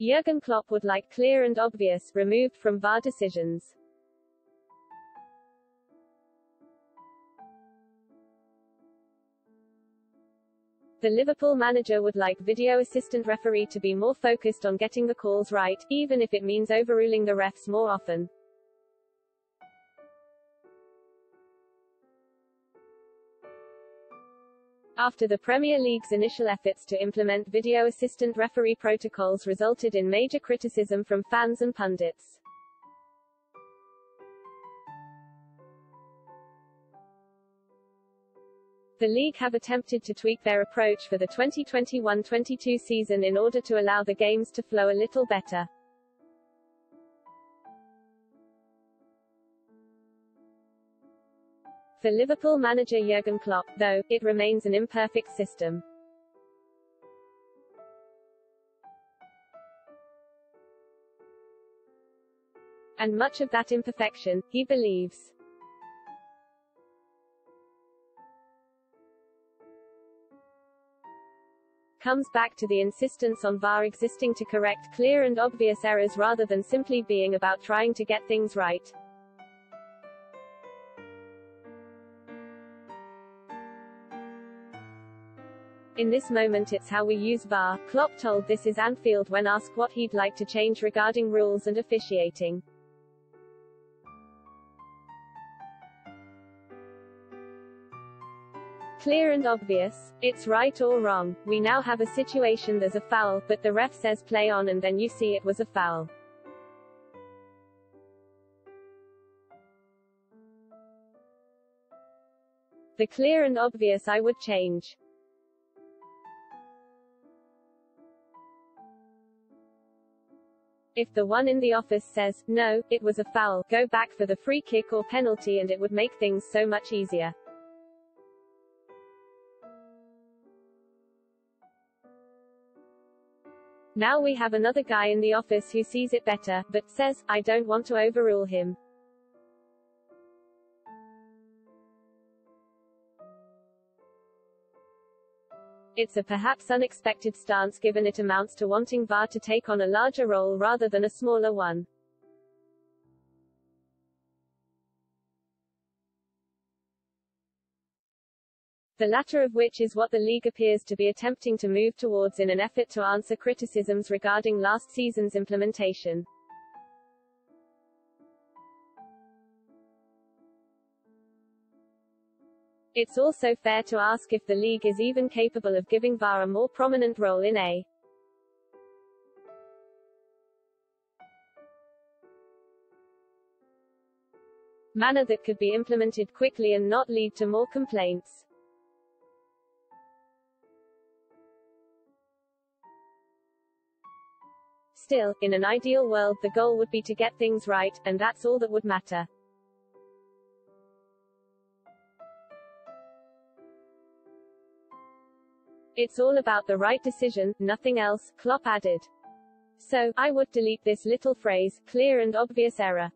Jurgen Klopp would like clear and obvious, removed from VAR decisions. The Liverpool manager would like video assistant referee to be more focused on getting the calls right, even if it means overruling the refs more often. After the Premier League's initial efforts to implement video assistant referee protocols resulted in major criticism from fans and pundits. The league have attempted to tweak their approach for the 2021-22 season in order to allow the games to flow a little better. For Liverpool manager Jurgen Klopp, though, it remains an imperfect system. And much of that imperfection, he believes, comes back to the insistence on VAR existing to correct clear and obvious errors rather than simply being about trying to get things right. In this moment it's how we use VAR, Klopp told This Is Anfield when asked what he'd like to change regarding rules and officiating. Clear and obvious, it's right or wrong, we now have a situation there's a foul, but the ref says play on and then you see it was a foul. The clear and obvious I would change. If the one in the office says, no, it was a foul, go back for the free kick or penalty and it would make things so much easier. Now we have another guy in the office who sees it better, but says, I don't want to overrule him. It's a perhaps unexpected stance given it amounts to wanting VAR to take on a larger role rather than a smaller one. The latter of which is what the league appears to be attempting to move towards in an effort to answer criticisms regarding last season's implementation. It's also fair to ask if the league is even capable of giving VAR a more prominent role in a manner that could be implemented quickly and not lead to more complaints. Still, in an ideal world the goal would be to get things right, and that's all that would matter. It's all about the right decision, nothing else, Klopp added. So, I would delete this little phrase, clear and obvious error.